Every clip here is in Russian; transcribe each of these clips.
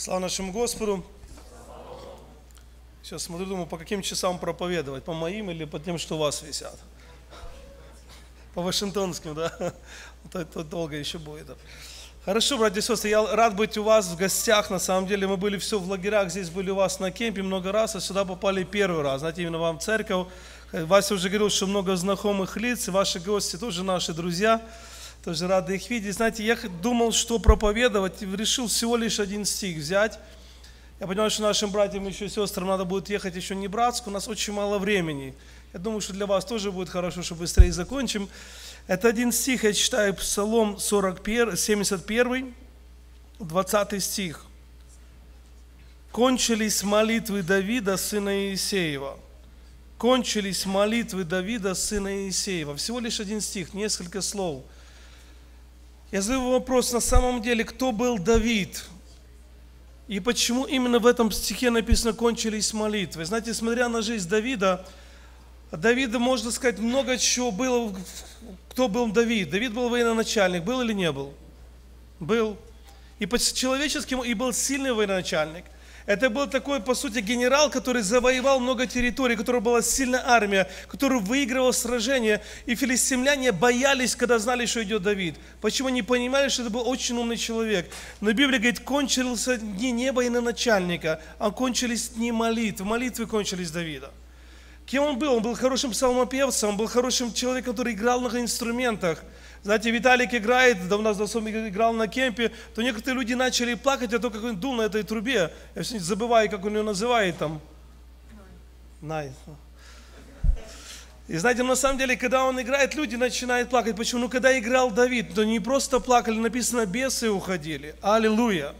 Слава нашему Господу. Сейчас смотрю, думаю, по каким часам проповедовать, по моим или по тем, что у вас висят? По вашингтонским, да? Это, это долго еще будет. Хорошо, братья и сестры, я рад быть у вас в гостях. На самом деле мы были все в лагерях, здесь были у вас на кемпе много раз, а сюда попали первый раз. Знаете, именно вам церковь. Вася уже говорил, что много знакомых лиц, ваши гости тоже наши друзья. Тоже рады их видеть. Знаете, я думал, что проповедовать, решил всего лишь один стих взять. Я понимаю, что нашим братьям еще и сестрам надо будет ехать еще не братску, у нас очень мало времени. Я думаю, что для вас тоже будет хорошо, что быстрее закончим. Это один стих, я читаю Псалом 41, 71, 20 стих. «Кончились молитвы Давида, сына Иисеева». Кончились молитвы Давида, сына Иисеева. Всего лишь один стих, несколько слов. Я задаю вопрос, на самом деле, кто был Давид? И почему именно в этом стихе написано «кончились молитвы»? Знаете, смотря на жизнь Давида, Давида, можно сказать, много чего было. Кто был Давид? Давид был военачальник, был или не был? Был. И по человеческому, и был сильный военачальник – это был такой, по сути, генерал, который завоевал много территорий, у которого была сильная армия, который выигрывал сражения. И филистимляне боялись, когда знали, что идет Давид. Почему они понимали, что это был очень умный человек. Но Библия говорит, кончился не небо и на начальника, а кончились дни молитв. Молитвы кончились Давида. Кем он был? Он был хорошим псалмопевцем, он был хорошим человеком, который играл на инструментах. Знаете, Виталик играет, да у нас особенно играл на кемпе, то некоторые люди начали плакать, а то как он дул на этой трубе. Я все забываю, как он ее называет там. Най. И знаете, на самом деле, когда он играет, люди начинают плакать. Почему? Ну, когда играл Давид, то не просто плакали, написано, бесы уходили. Аллилуйя.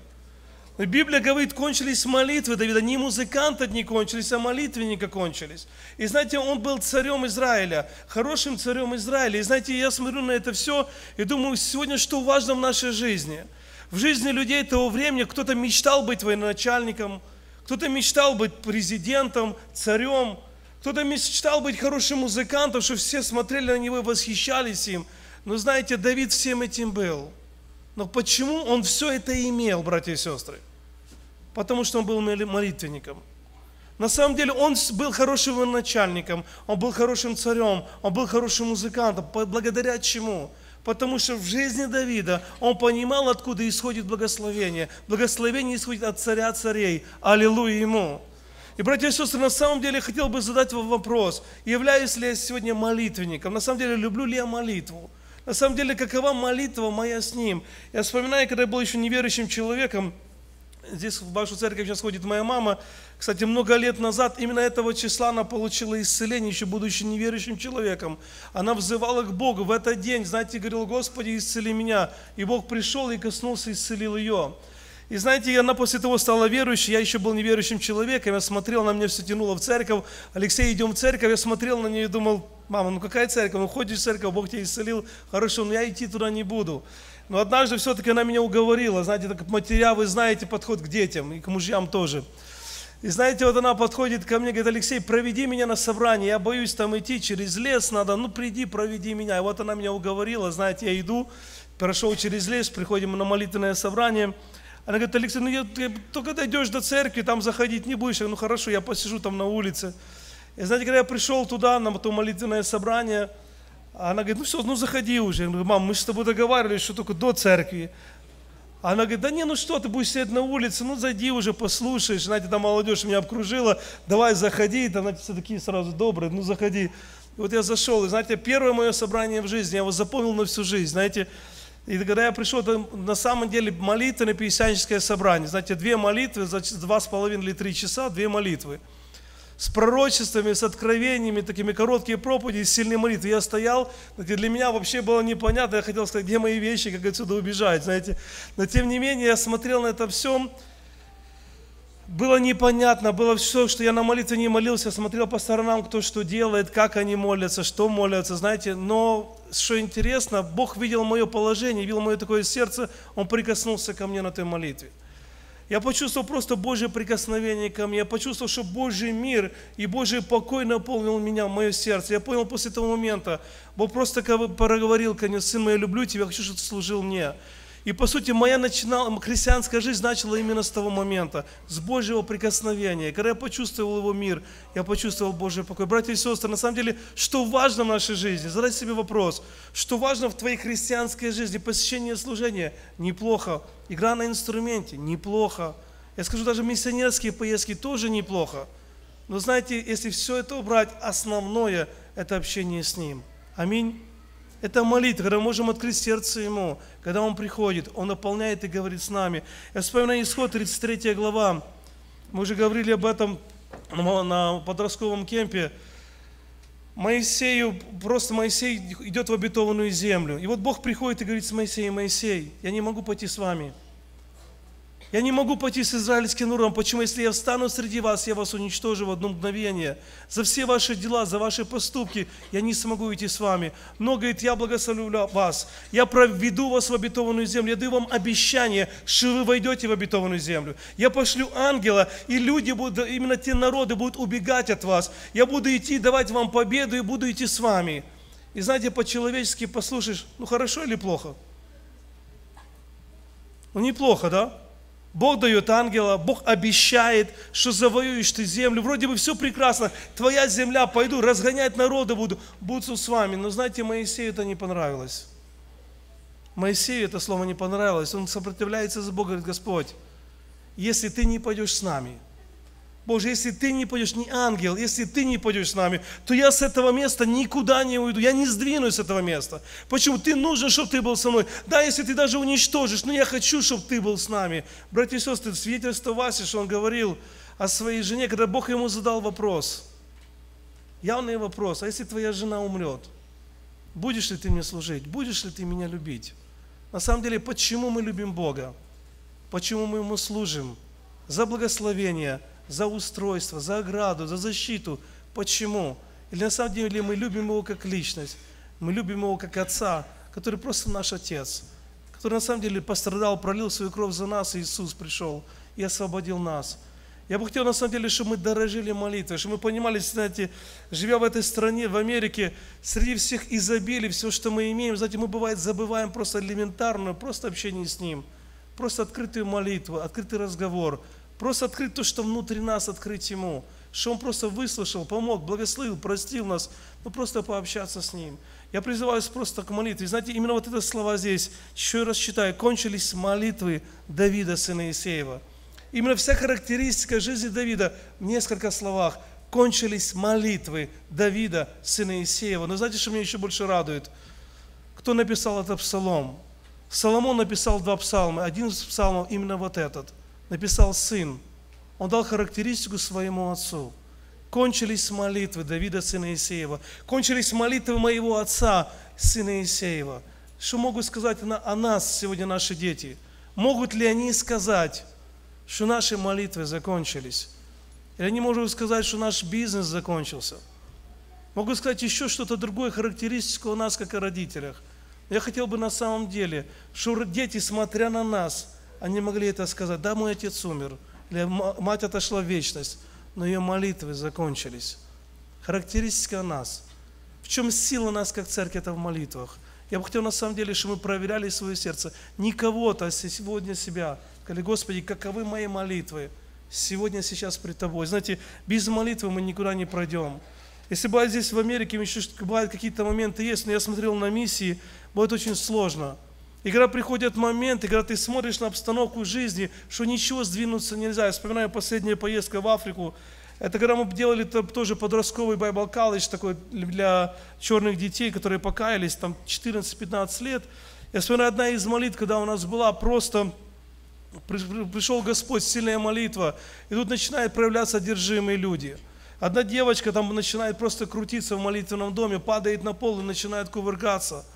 Библия говорит, кончились молитвы Давида, не музыканты не кончились, а молитвенника кончились. И знаете, он был царем Израиля, хорошим царем Израиля. И знаете, я смотрю на это все и думаю, сегодня что важно в нашей жизни? В жизни людей того времени кто-то мечтал быть военачальником, кто-то мечтал быть президентом, царем, кто-то мечтал быть хорошим музыкантом, чтобы все смотрели на него и восхищались им. Но знаете, Давид всем этим был. Но почему он все это имел, братья и сестры? Потому что он был молитвенником. На самом деле он был хорошим начальником, он был хорошим царем, он был хорошим музыкантом. Благодаря чему? Потому что в жизни Давида он понимал, откуда исходит благословение. Благословение исходит от царя царей. Аллилуйя ему. И, братья и сестры, на самом деле хотел бы задать вам вопрос, являюсь ли я сегодня молитвенником? На самом деле, люблю ли я молитву? На самом деле, какова молитва моя с ним? Я вспоминаю, когда я был еще неверующим человеком, Здесь в вашу церковь сейчас ходит моя мама. Кстати, много лет назад именно этого числа она получила исцеление, еще будучи неверующим человеком. Она взывала к Богу в этот день, знаете, говорил, Господи, исцели меня. И Бог пришел и коснулся, исцелил ее. И знаете, она после того стала верующей, я еще был неверующим человеком, я смотрел, на меня все тянуло в церковь. Алексей, идем в церковь, я смотрел на нее и думал, мама, ну какая церковь, ну ходишь в церковь, Бог тебя исцелил, хорошо, но я идти туда не буду. Но однажды все-таки она меня уговорила, знаете, так матеря, вы знаете подход к детям и к мужьям тоже. И знаете, вот она подходит ко мне, говорит, Алексей, проведи меня на собрание, я боюсь там идти, через лес надо, ну приди, проведи меня. И вот она меня уговорила, знаете, я иду, прошел через лес, приходим на молитвенное собрание. Она говорит, Алексей, ну я, ты только дойдешь до церкви, там заходить не будешь. Я говорю, ну хорошо, я посижу там на улице. И знаете, когда я пришел туда, на то молитвенное собрание, она говорит, ну все, ну заходи уже. Я говорю, мам, мы с тобой договаривались, что только до церкви. Она говорит, да не, ну что, ты будешь сидеть на улице, ну зайди уже, послушаешь. Знаете, там молодежь меня обкружила, давай заходи. И она все такие сразу добрые, ну заходи. И вот я зашел, и знаете, первое мое собрание в жизни, я его запомнил на всю жизнь, знаете. И когда я пришел, это на самом деле молитвенное пятидесятническое собрание. Знаете, две молитвы за два с половиной или три часа, две молитвы с пророчествами, с откровениями, такими короткие проповеди, сильные молитвы. Я стоял, для меня вообще было непонятно, я хотел сказать, где мои вещи, как отсюда убежать, знаете. Но тем не менее, я смотрел на это все, было непонятно, было все, что я на молитве не молился, смотрел по сторонам, кто что делает, как они молятся, что молятся, знаете. Но, что интересно, Бог видел мое положение, видел мое такое сердце, Он прикоснулся ко мне на той молитве. Я почувствовал просто Божье прикосновение ко мне. Я почувствовал, что Божий мир и Божий покой наполнил меня, мое сердце. Я понял после этого момента, Бог просто проговорил ко мне, сын мой, я люблю тебя, хочу, чтобы ты служил мне. И по сути моя начинала, христианская жизнь начала именно с того момента, с Божьего прикосновения. Когда я почувствовал Его мир, я почувствовал Божий покой. Братья и сестры, на самом деле, что важно в нашей жизни? Задай себе вопрос, что важно в твоей христианской жизни? Посещение служения – неплохо. Игра на инструменте – неплохо. Я скажу, даже миссионерские поездки тоже неплохо. Но знаете, если все это убрать, основное – это общение с Ним. Аминь. Это молитва, когда мы можем открыть сердце Ему, когда Он приходит, Он наполняет и говорит с нами. Я вспоминаю исход, 33 глава. Мы уже говорили об этом на подростковом кемпе. Моисею, просто Моисей идет в обетованную землю. И вот Бог приходит и говорит с Моисеем, Моисей, я не могу пойти с вами. Я не могу пойти с израильским народом. Почему? Если я встану среди вас, я вас уничтожу в одно мгновение. За все ваши дела, за ваши поступки я не смогу идти с вами. Но, говорит, я благословлю вас. Я проведу вас в обетованную землю. Я даю вам обещание, что вы войдете в обетованную землю. Я пошлю ангела, и люди будут, именно те народы будут убегать от вас. Я буду идти, давать вам победу и буду идти с вами. И знаете, по-человечески послушаешь, ну хорошо или плохо? Ну неплохо, да? Бог дает ангела, Бог обещает, что завоюешь ты землю. Вроде бы все прекрасно, твоя земля, пойду разгонять народы буду, буду с вами. Но знаете, Моисею это не понравилось. Моисею это слово не понравилось. Он сопротивляется за Бога, говорит, Господь, если ты не пойдешь с нами – Боже, если ты не пойдешь, не ангел, если ты не пойдешь с нами, то я с этого места никуда не уйду, я не сдвинусь с этого места. Почему? Ты нужен, чтобы ты был со мной. Да, если ты даже уничтожишь, но я хочу, чтобы ты был с нами. Братья и сестры, свидетельство Васи, что он говорил о своей жене, когда Бог ему задал вопрос. Явный вопрос, а если твоя жена умрет, будешь ли ты мне служить, будешь ли ты меня любить? На самом деле, почему мы любим Бога? Почему мы Ему служим? За благословение – за устройство, за ограду, за защиту. Почему? Или на самом деле мы любим Его как личность, мы любим Его как Отца, который просто наш Отец, который на самом деле пострадал, пролил свою кровь за нас, и Иисус пришел и освободил нас. Я бы хотел, на самом деле, чтобы мы дорожили молитвой, чтобы мы понимали, знаете, живя в этой стране, в Америке, среди всех изобилий, все, что мы имеем, знаете, мы, бывает, забываем просто элементарную, просто общение с Ним, просто открытую молитву, открытый разговор – Просто открыть то, что внутри нас, открыть Ему. Что Он просто выслушал, помог, благословил, простил нас. Ну, просто пообщаться с Ним. Я призываюсь просто к молитве. Знаете, именно вот это слова здесь, еще раз читаю, кончились молитвы Давида, сына Исеева. Именно вся характеристика жизни Давида в нескольких словах. Кончились молитвы Давида, сына Исеева. Но знаете, что меня еще больше радует? Кто написал этот псалом? Соломон написал два псалма. Один из псалмов именно вот этот – написал сын. Он дал характеристику своему отцу. Кончились молитвы Давида, сына Исеева. Кончились молитвы моего отца, сына Исеева. Что могут сказать о нас сегодня наши дети? Могут ли они сказать, что наши молитвы закончились? Или они могут сказать, что наш бизнес закончился? Могу сказать еще что-то другое, характеристику у нас, как о родителях. Я хотел бы на самом деле, что дети, смотря на нас, они могли это сказать, да, мой отец умер, или мать отошла в вечность, но ее молитвы закончились. Характеристика нас. В чем сила нас, как церковь, это в молитвах. Я бы хотел на самом деле, чтобы мы проверяли свое сердце. Не кого-то, а сегодня себя. Сказали, Господи, каковы мои молитвы? Сегодня, сейчас пред Тобой. Знаете, без молитвы мы никуда не пройдем. Если бывает здесь в Америке, еще бывают какие-то моменты есть, но я смотрел на миссии, будет очень сложно – и когда приходит момент, и когда ты смотришь на обстановку жизни, что ничего сдвинуться нельзя. Я вспоминаю последняя поездка в Африку. Это когда мы делали там тоже подростковый Bible колледж такой для черных детей, которые покаялись, там 14-15 лет. Я вспоминаю одна из молитв, когда у нас была просто пришел Господь, сильная молитва, и тут начинают проявляться одержимые люди. Одна девочка там начинает просто крутиться в молитвенном доме, падает на пол и начинает кувыркаться –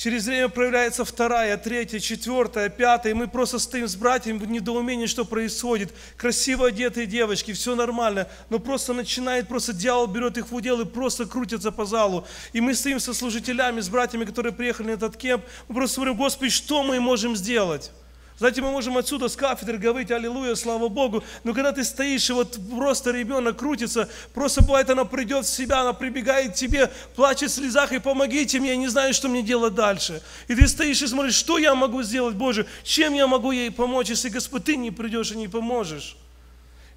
Через время проявляется вторая, третья, четвертая, пятая, и мы просто стоим с братьями в недоумении, что происходит. Красиво одетые девочки, все нормально, но просто начинает, просто дьявол берет их в удел и просто крутится по залу. И мы стоим со служителями, с братьями, которые приехали на этот кемп, мы просто говорим, Господи, что мы можем сделать? Знаете, мы можем отсюда с кафедры говорить «Аллилуйя, слава Богу», но когда ты стоишь, и вот просто ребенок крутится, просто бывает, она придет в себя, она прибегает к тебе, плачет в слезах, и помогите мне, я не знаю, что мне делать дальше. И ты стоишь и смотришь, что я могу сделать, Боже, чем я могу ей помочь, если, Господь, ты не придешь и не поможешь.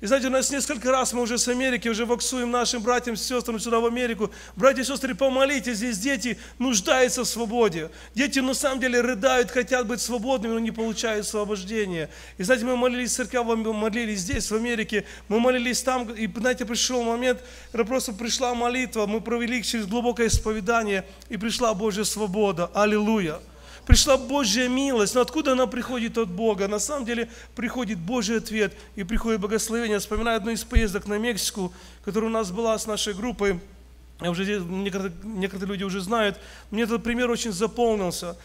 И знаете, у нас несколько раз мы уже с Америки, уже ваксуем нашим братьям сестрам сюда в Америку. Братья и сестры, помолитесь, здесь дети нуждаются в свободе. Дети на самом деле рыдают, хотят быть свободными, но не получают освобождения. И знаете, мы молились в церкви, мы молились здесь, в Америке, мы молились там, и знаете, пришел момент, просто пришла молитва, мы провели через глубокое исповедание, и пришла Божья свобода. Аллилуйя пришла Божья милость. Но откуда она приходит от Бога? На самом деле приходит Божий ответ и приходит благословение. Я вспоминаю одну из поездок на Мексику, которая у нас была с нашей группой. Я уже, некоторые, некоторые люди уже знают. Мне этот пример очень заполнился.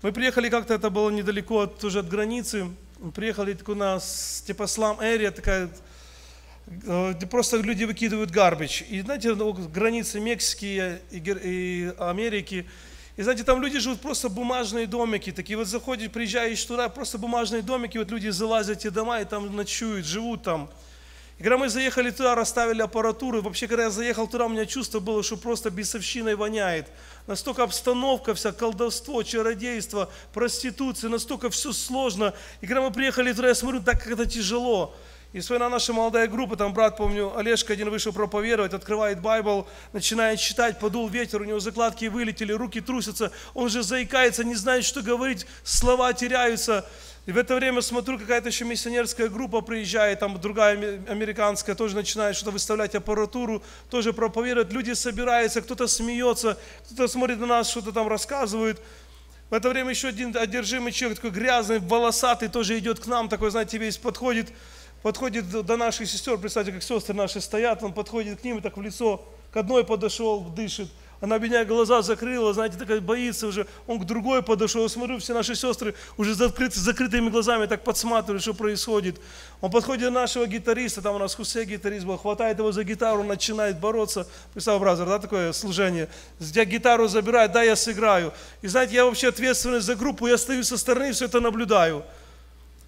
Мы приехали как-то, это было недалеко от, тоже от границы. Мы приехали у нас типа слам эрия такая, э, где просто люди выкидывают гарбич. И знаете, границы Мексики и Америки, и знаете, там люди живут просто бумажные домики, такие вот заходишь, приезжаешь туда, просто бумажные домики, вот люди залазят в эти дома и там ночуют, живут там. И когда мы заехали туда, расставили аппаратуру, вообще, когда я заехал туда, у меня чувство было, что просто бесовщиной воняет. Настолько обстановка вся, колдовство, чародейство, проституция, настолько все сложно. И когда мы приехали туда, я смотрю, так как это тяжело. И своя наша молодая группа, там брат, помню, Олежка один вышел проповедовать, открывает Байбл, начинает читать, подул ветер, у него закладки вылетели, руки трусятся, он же заикается, не знает, что говорить, слова теряются. И в это время смотрю, какая-то еще миссионерская группа приезжает, там другая американская, тоже начинает что-то выставлять аппаратуру, тоже проповедует, люди собираются, кто-то смеется, кто-то смотрит на нас, что-то там рассказывает. В это время еще один одержимый человек, такой грязный, волосатый, тоже идет к нам, такой, знаете, весь подходит, подходит до наших сестер, представьте, как сестры наши стоят, он подходит к ним и так в лицо, к одной подошел, дышит, она меня глаза закрыла, знаете, такая боится уже. Он к другой подошел, смотрю, все наши сестры уже с, закрыты, закрытыми глазами так подсматривают, что происходит. Он подходит до нашего гитариста, там у нас Хусе гитарист был, хватает его за гитару, начинает бороться. Представь, бразер, да, такое служение. Я гитару забираю, да, я сыграю. И знаете, я вообще ответственный за группу, я стою со стороны, все это наблюдаю.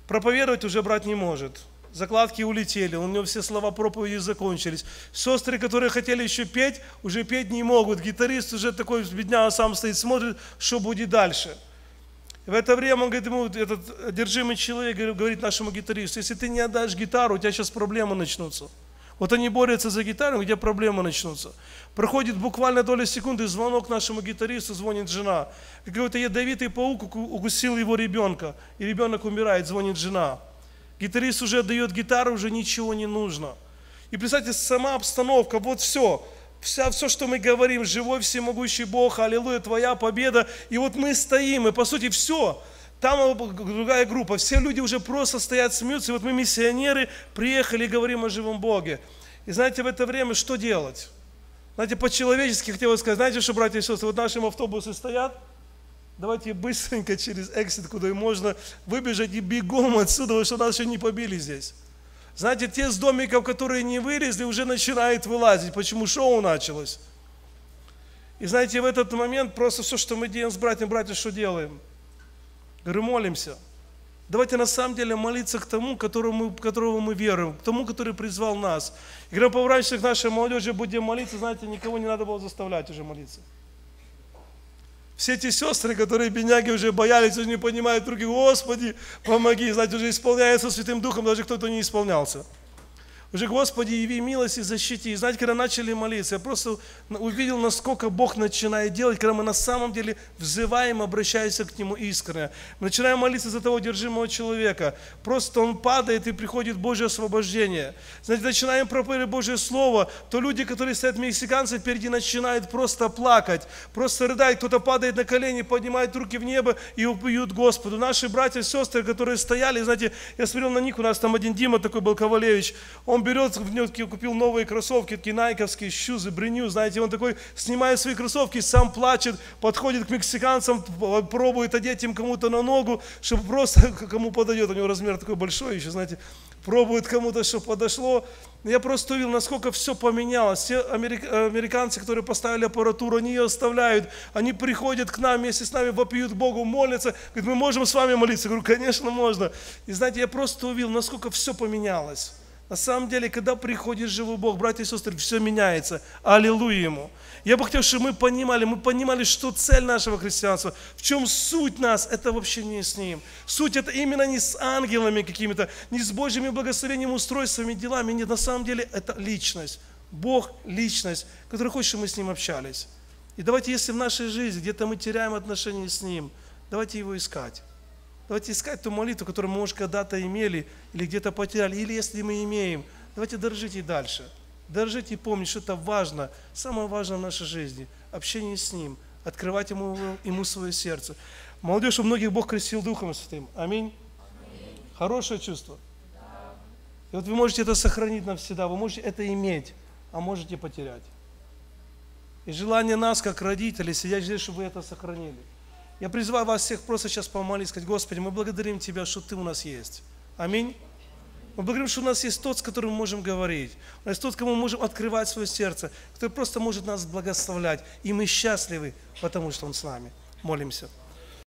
Проповедовать уже брать не может закладки улетели, у него все слова проповеди закончились. Сестры, которые хотели еще петь, уже петь не могут. Гитарист уже такой бедняга сам стоит, смотрит, что будет дальше. В это время он говорит ему, этот одержимый человек говорит нашему гитаристу, если ты не отдашь гитару, у тебя сейчас проблемы начнутся. Вот они борются за гитару, где проблемы начнутся. Проходит буквально доля секунды, звонок нашему гитаристу, звонит жена. Какой-то ядовитый паук укусил его ребенка, и ребенок умирает, звонит жена. Гитарист уже отдает гитару, уже ничего не нужно. И представьте, сама обстановка, вот все, вся, все, что мы говорим, живой всемогущий Бог, аллилуйя, твоя победа. И вот мы стоим, и по сути все, там другая группа, все люди уже просто стоят, смеются, и вот мы миссионеры приехали и говорим о живом Боге. И знаете, в это время что делать? Знаете, по-человечески хотел сказать, знаете, что, братья и сестры, вот наши автобусы стоят – давайте быстренько через эксит, куда и можно выбежать и бегом отсюда, потому что нас еще не побили здесь. Знаете, те с домиков, которые не вылезли, уже начинают вылазить. Почему шоу началось? И знаете, в этот момент просто все, что мы делаем с братьями, братья, что делаем? Говорю, молимся. Давайте на самом деле молиться к тому, которому, которого мы веруем, к тому, который призвал нас. И когда поворачиваемся к нашей молодежи, будем молиться, знаете, никого не надо было заставлять уже молиться. Все эти сестры, которые бедняги уже боялись, уже не понимают руки, Господи, помоги. Знаете, уже исполняется Святым Духом, даже кто-то не исполнялся. Уже, Господи, яви милость и защити. И знаете, когда начали молиться, я просто увидел, насколько Бог начинает делать, когда мы на самом деле взываем, обращаемся к Нему искренне. Мы начинаем молиться за того держимого человека. Просто он падает и приходит Божье освобождение. Знаете, начинаем проповедовать Божье Слово, то люди, которые стоят мексиканцы впереди, начинают просто плакать, просто рыдать. Кто-то падает на колени, поднимает руки в небо и упоют Господу. Наши братья и сестры, которые стояли, знаете, я смотрел на них, у нас там один Дима такой был, Ковалевич, он Он берет, купил новые кроссовки, такие найковские, шузы, бреню, знаете, он такой снимает свои кроссовки, сам плачет, подходит к мексиканцам, пробует одеть им кому-то на ногу, чтобы просто кому подойдет, у него размер такой большой еще, знаете, пробует кому-то, чтобы подошло. Я просто увидел, насколько все поменялось. Все американцы, которые поставили аппаратуру, они ее оставляют. Они приходят к нам, вместе с нами вопиют Богу, молятся. Говорят, мы можем с вами молиться? Я говорю, конечно, можно. И знаете, я просто увидел, насколько все поменялось. На самом деле, когда приходит живой Бог, братья и сестры, все меняется. Аллилуйя Ему. Я бы хотел, чтобы мы понимали, мы понимали, что цель нашего христианства, в чем суть нас, это вообще не с Ним. Суть это именно не с ангелами какими-то, не с Божьими благословениями, устройствами, делами. Нет, на самом деле это личность. Бог – личность, который хочет, чтобы мы с Ним общались. И давайте, если в нашей жизни где-то мы теряем отношения с Ним, давайте Его искать. Давайте искать ту молитву, которую мы, может, когда-то имели или где-то потеряли. Или если мы имеем, давайте дорожите дальше. Дорожите и помните, что это важно, самое важное в нашей жизни. Общение с Ним, открывать Ему, ему свое сердце. Молодежь, у многих Бог крестил Духом Святым. Аминь. Аминь. Хорошее чувство. Да. И вот вы можете это сохранить навсегда, вы можете это иметь, а можете потерять. И желание нас, как родителей, сидеть здесь, чтобы вы это сохранили. Я призываю вас всех просто сейчас помолиться, сказать, Господи, мы благодарим Тебя, что Ты у нас есть. Аминь. Мы благодарим, что у нас есть тот, с которым мы можем говорить. У нас есть тот, кому мы можем открывать свое сердце, который просто может нас благословлять. И мы счастливы, потому что Он с нами. Молимся.